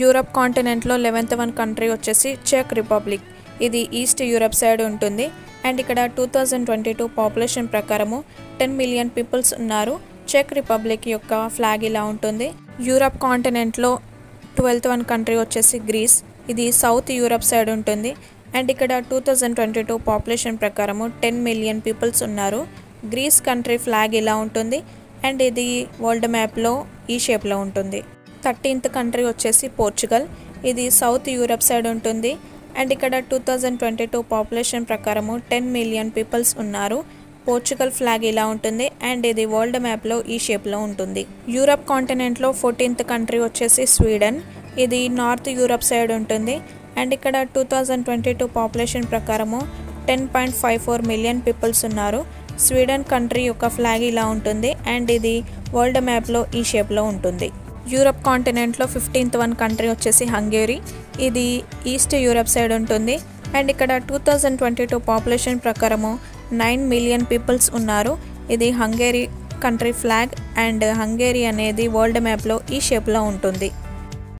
Europe కాంటినెంట్లో eleventh one country వచ్చేసి చెక్ రిపబ్లిక్. ఇది ఈస్ట్ యూరప్ సైడ్ ఉంటుంది. అండ్ ఇక్కడ two thousand twenty two population ప్రకారము టెన్ మిలియన్ పీపుల్స్ ఉన్నారు. చెక్ రిపబ్లిక్ యొక్క ఫ్లాగ్ ఇలా ఉంటుంది. యూరప్ కాంటినెంట్లో ట్వెల్త్ వన్ కంట్రీ వచ్చేసి గ్రీస్. ఇది సౌత్ యూరప్ సైడ్ ఉంటుంది. అండ్ ఇక్కడ two thousand twenty two population ప్రకారము టెన్ మిలియన్ పీపుల్స్ ఉన్నారు. గ్రీస్ కంట్రీ ఫ్లాగ్ ఇలా ఉంటుంది. అండ్ ఇది వరల్డ్ మ్యాప్లో ఈ షేప్లో ఉంటుంది. థర్టీన్త్ కంట్రీ వచ్చేసి పోర్చుగల్. ఇది సౌత్ యూరప్ సైడ్ ఉంటుంది. అండ్ ఇక్కడ two thousand twenty two population ప్రకారము టెన్ మిలియన్ పీపుల్స్ ఉన్నారు. పోర్చుగల్ ఫ్లాగ్ ఇలా ఉంటుంది. అండ్ ఇది వరల్డ్ మ్యాప్లో ఈ షేప్లో ఉంటుంది. యూరప్ కాంటినెంట్లో ఫోర్టీన్త్ కంట్రీ వచ్చేసి స్వీడన్. ఇది నార్త్ యూరప్ సైడ్ ఉంటుంది. అండ్ ఇక్కడ two thousand twenty two population ప్రకారము ten point five four million peoples ఉన్నారు. స్వీడన్ కంట్రీ యొక్క ఫ్లాగ్ ఇలా ఉంటుంది. అండ్ ఇది వరల్డ్ మ్యాప్లో ఈ షేప్లో ఉంటుంది. యూరప్ కాంటినెంట్లో ఫిఫ్టీన్త్ వన్ కంట్రీ వచ్చేసి హంగేరీ. ఇది ఈస్ట్ యూరప్ సైడ్ ఉంటుంది. అండ్ ఇక్కడ two thousand twenty two population ప్రకారము నైన్ మిలియన్ పీపుల్స్ ఉన్నారు. ఇది Hungary country flag and Hungary అనేది వరల్డ్ మ్యాప్లో ఈ షేప్లో ఉంటుంది.